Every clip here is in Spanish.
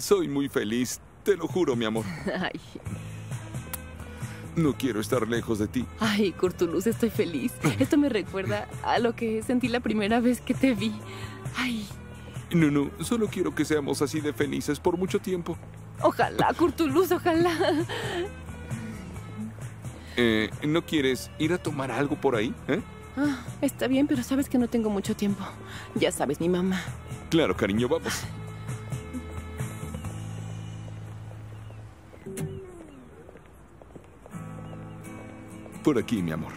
Soy muy feliz, te lo juro, mi amor. Ay, No quiero estar lejos de ti. ay, Curtulus, estoy feliz. Esto me recuerda a lo que sentí la primera vez que te vi. Ay, No, no, solo quiero que seamos así de felices por mucho tiempo. ojalá, Curtulus, ojalá. Eh, ¿No quieres ir a tomar algo por ahí? eh? Ah, está bien, pero sabes que no tengo mucho tiempo. Ya sabes, mi mamá. Claro, cariño, vamos. Por aquí, mi amor.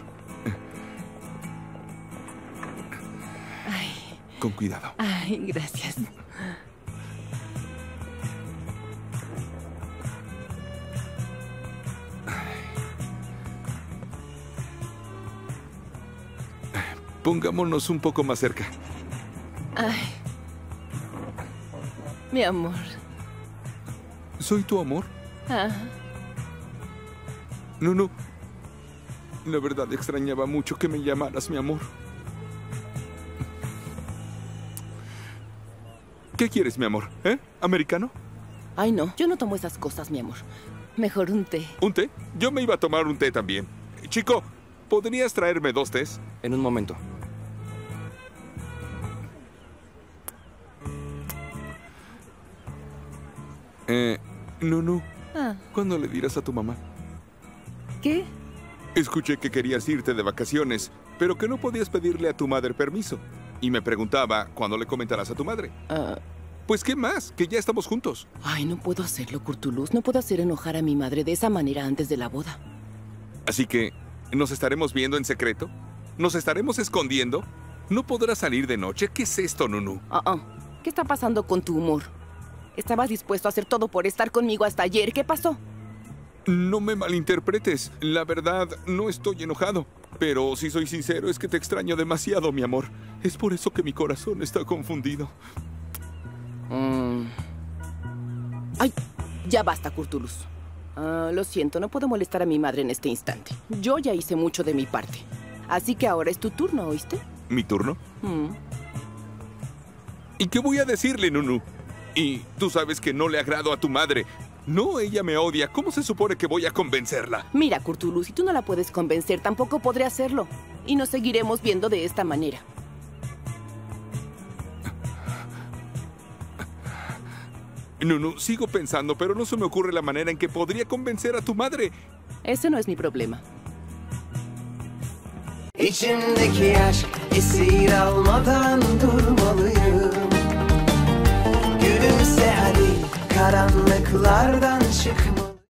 Ay, Con cuidado. ay, gracias. Pongámonos un poco más cerca. Ay. Mi amor. ¿Soy tu amor? Ah, No, no. La verdad extrañaba mucho que me llamaras mi amor. ¿Qué quieres, mi amor? ¿Eh? ¿Americano? ay, no, yo no tomo esas cosas, mi amor. Mejor un té. ¿Un té? Yo me iba a tomar un té también. Chico, ¿podrías traerme dos tés? En un momento. Eh, no, no. Ah, ¿Cuándo le dirás a tu mamá? ¿qué? Escuché que querías irte de vacaciones, pero que no podías pedirle a tu madre permiso. Y me preguntaba cuándo le comentarás a tu madre. Ah, Pues, ¿qué más? Que ya estamos juntos. ay, no puedo hacerlo, Curtulus. No puedo hacer enojar a mi madre de esa manera antes de la boda. Así que, ¿nos estaremos viendo en secreto? ¿Nos estaremos escondiendo? ¿No podrás salir de noche? ¿Qué es esto, Nunu? Ah, ah. ¿Qué está pasando con tu humor? Estabas dispuesto a hacer todo por estar conmigo hasta ayer. ¿Qué pasó? No me malinterpretes. La verdad, no estoy enojado. Pero si soy sincero, es que te extraño demasiado, mi amor. Es por eso que mi corazón está confundido. Mm. Ay, ya basta, Curtulus. Ah, lo siento, no puedo molestar a mi madre en este instante. Yo ya hice mucho de mi parte. Así que ahora es tu turno, ¿oíste? ¿Mi turno? Mm. ¿Y qué voy a decirle, Nunu? Y tú sabes que no le agrado a tu madre. No, ella me odia. ¿Cómo se supone que voy a convencerla? Mira, Curtulus, si tú no la puedes convencer, tampoco podré hacerlo. Y nos seguiremos viendo de esta manera. Nunu, sigo pensando, pero no se me ocurre la manera en que podría convencer a tu madre. Ese no es mi problema. İçimdeki aşk esir almadan durmalıyım Gülümse hadi Uzaklardan çıkma.